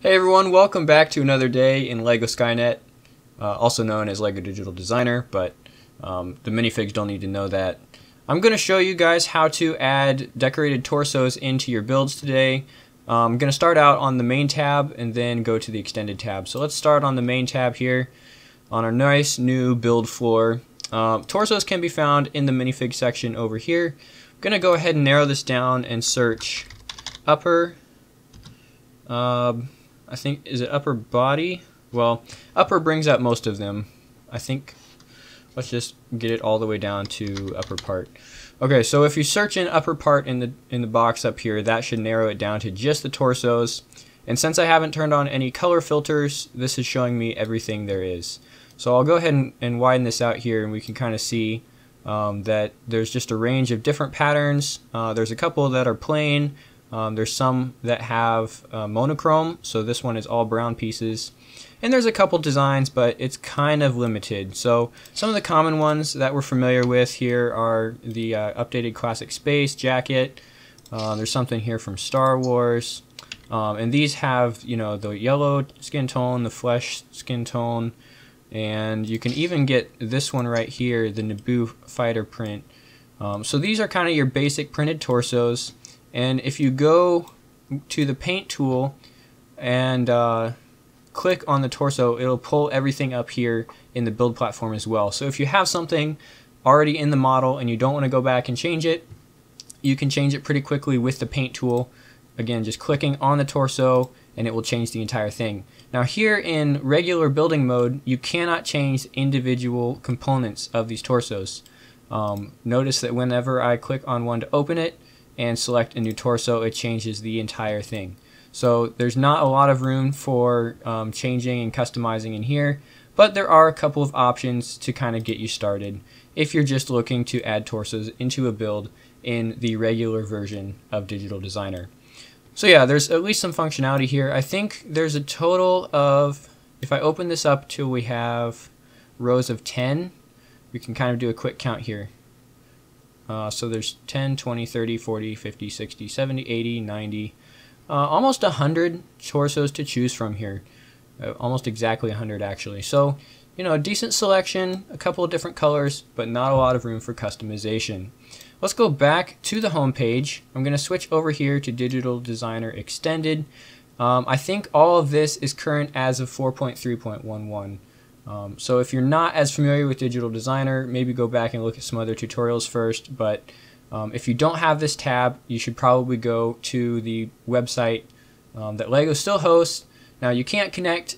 Hey everyone, welcome back to another day in LEGO Skynet, uh, also known as LEGO Digital Designer, but um, the minifigs don't need to know that. I'm going to show you guys how to add decorated torsos into your builds today. Uh, I'm going to start out on the main tab and then go to the extended tab. So let's start on the main tab here on our nice new build floor. Uh, torsos can be found in the minifig section over here. I'm going to go ahead and narrow this down and search upper uh, I think, is it upper body? Well, upper brings up most of them. I think, let's just get it all the way down to upper part. Okay, so if you search in upper part in the, in the box up here, that should narrow it down to just the torsos. And since I haven't turned on any color filters, this is showing me everything there is. So I'll go ahead and, and widen this out here and we can kind of see um, that there's just a range of different patterns. Uh, there's a couple that are plain, um, there's some that have uh, monochrome, so this one is all brown pieces. And there's a couple designs, but it's kind of limited. So some of the common ones that we're familiar with here are the uh, updated classic space jacket. Uh, there's something here from Star Wars. Um, and these have, you know, the yellow skin tone, the flesh skin tone, and you can even get this one right here, the Naboo fighter print. Um, so these are kind of your basic printed torsos. And if you go to the paint tool and uh, click on the torso, it'll pull everything up here in the build platform as well. So if you have something already in the model and you don't want to go back and change it, you can change it pretty quickly with the paint tool. Again, just clicking on the torso and it will change the entire thing. Now here in regular building mode, you cannot change individual components of these torsos. Um, notice that whenever I click on one to open it, and select a new torso, it changes the entire thing. So there's not a lot of room for um, changing and customizing in here, but there are a couple of options to kind of get you started if you're just looking to add torsos into a build in the regular version of Digital Designer. So yeah, there's at least some functionality here. I think there's a total of, if I open this up till we have rows of 10, we can kind of do a quick count here. Uh, so there's 10, 20, 30, 40, 50, 60, 70, 80, 90, uh, almost 100 torsos to choose from here. Uh, almost exactly 100 actually. So, you know, a decent selection, a couple of different colors, but not a lot of room for customization. Let's go back to the home page. I'm going to switch over here to Digital Designer Extended. Um, I think all of this is current as of 4.3.11. Um, so if you're not as familiar with Digital Designer, maybe go back and look at some other tutorials first. But um, if you don't have this tab, you should probably go to the website um, that LEGO still hosts. Now you can't connect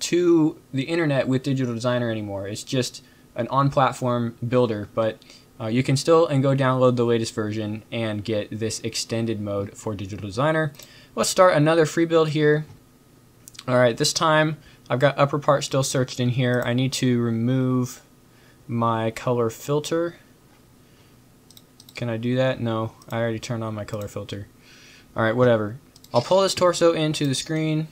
to the internet with Digital Designer anymore. It's just an on-platform builder, but uh, you can still and go download the latest version and get this extended mode for Digital Designer. Let's start another free build here. All right, this time I've got upper part still searched in here. I need to remove my color filter. Can I do that? No, I already turned on my color filter. Alright, whatever. I'll pull this torso into the screen.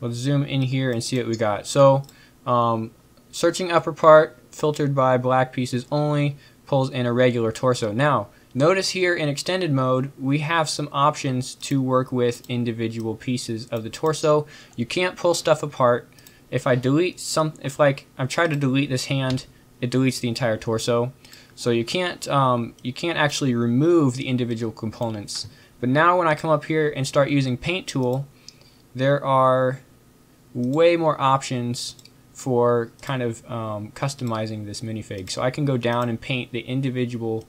Let's zoom in here and see what we got. So, um, searching upper part, filtered by black pieces only, pulls in a regular torso. Now, Notice here in extended mode, we have some options to work with individual pieces of the torso. You can't pull stuff apart. If I delete some, if like I'm trying to delete this hand, it deletes the entire torso. So you can't, um, you can't actually remove the individual components. But now when I come up here and start using Paint Tool, there are way more options for kind of um, customizing this minifig. So I can go down and paint the individual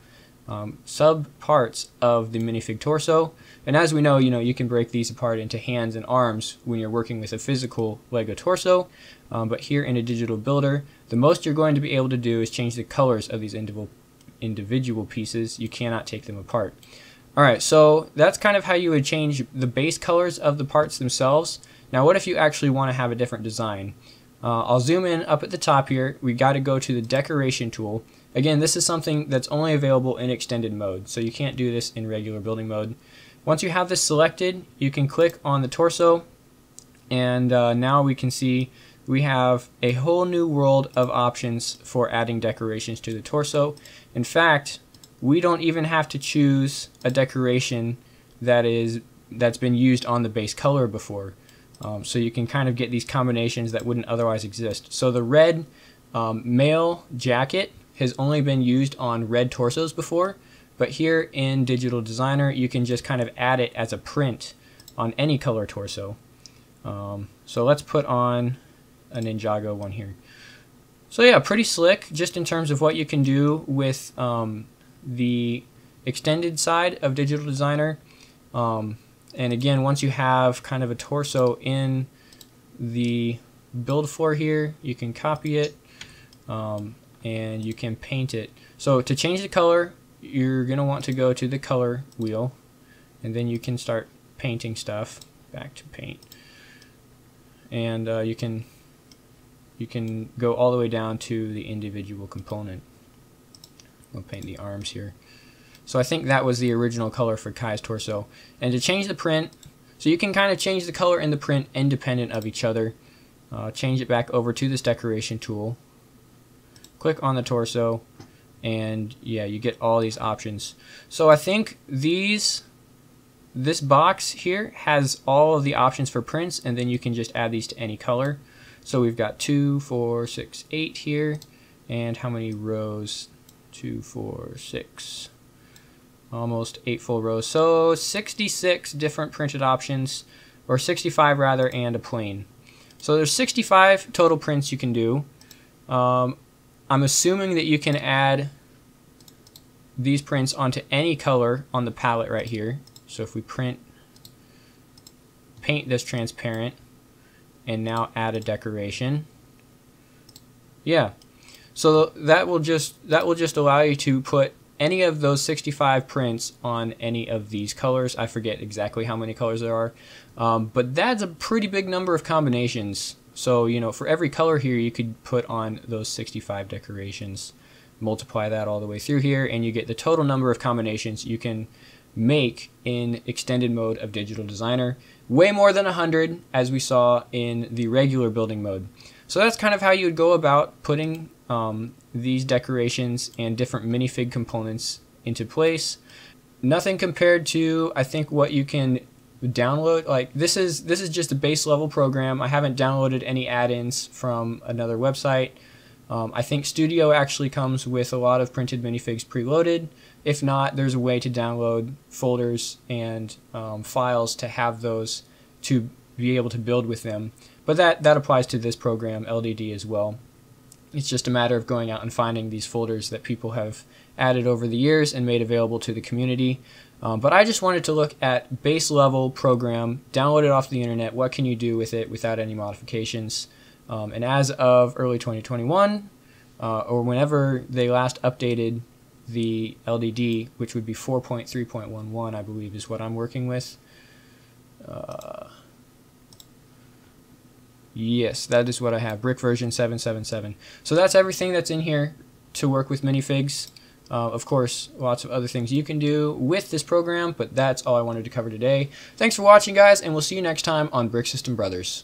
um, sub parts of the minifig torso. And as we know, you know, you can break these apart into hands and arms when you're working with a physical Lego torso. Um, but here in a digital builder, the most you're going to be able to do is change the colors of these individual pieces. You cannot take them apart. Alright, so that's kind of how you would change the base colors of the parts themselves. Now what if you actually want to have a different design? Uh, I'll zoom in up at the top here. We got to go to the decoration tool Again, this is something that's only available in extended mode, so you can't do this in regular building mode. Once you have this selected, you can click on the torso, and uh, now we can see we have a whole new world of options for adding decorations to the torso. In fact, we don't even have to choose a decoration that is that's been used on the base color before. Um, so you can kind of get these combinations that wouldn't otherwise exist. So the red um, male jacket has only been used on red torsos before, but here in Digital Designer you can just kind of add it as a print on any color torso. Um, so let's put on a Ninjago one here. So yeah, pretty slick just in terms of what you can do with um, the extended side of Digital Designer. Um, and again, once you have kind of a torso in the build floor here, you can copy it um, and you can paint it. So to change the color, you're going to want to go to the color wheel and then you can start painting stuff. Back to paint. And uh, you can you can go all the way down to the individual component. We'll paint the arms here. So I think that was the original color for Kai's torso. And to change the print, so you can kind of change the color and the print independent of each other. Uh, change it back over to this decoration tool. Click on the torso and yeah, you get all these options. So I think these, this box here has all of the options for prints and then you can just add these to any color. So we've got two, four, six, eight here. And how many rows? Two, four, six almost eight full rows. So 66 different printed options, or 65 rather, and a plain. So there's 65 total prints you can do. Um, I'm assuming that you can add these prints onto any color on the palette right here. So if we print, paint this transparent, and now add a decoration. Yeah, so that will just that will just allow you to put any of those 65 prints on any of these colors. I forget exactly how many colors there are, um, but that's a pretty big number of combinations. So, you know, for every color here, you could put on those 65 decorations, multiply that all the way through here, and you get the total number of combinations you can make in extended mode of Digital Designer. Way more than 100, as we saw in the regular building mode. So that's kind of how you would go about putting um, these decorations and different minifig components into place. Nothing compared to I think what you can download like this is this is just a base level program. I haven't downloaded any add-ins from another website. Um, I think Studio actually comes with a lot of printed minifigs preloaded. If not, there's a way to download folders and um, files to have those to be able to build with them. But that, that applies to this program, LDD, as well. It's just a matter of going out and finding these folders that people have added over the years and made available to the community. Um, but I just wanted to look at base level program, download it off the internet. What can you do with it without any modifications? Um, and as of early 2021, uh, or whenever they last updated the LDD, which would be 4.3.11, I believe, is what I'm working with. Uh, Yes, that is what I have. Brick version 777. So that's everything that's in here to work with minifigs. Uh, of course, lots of other things you can do with this program, but that's all I wanted to cover today. Thanks for watching, guys, and we'll see you next time on Brick System Brothers.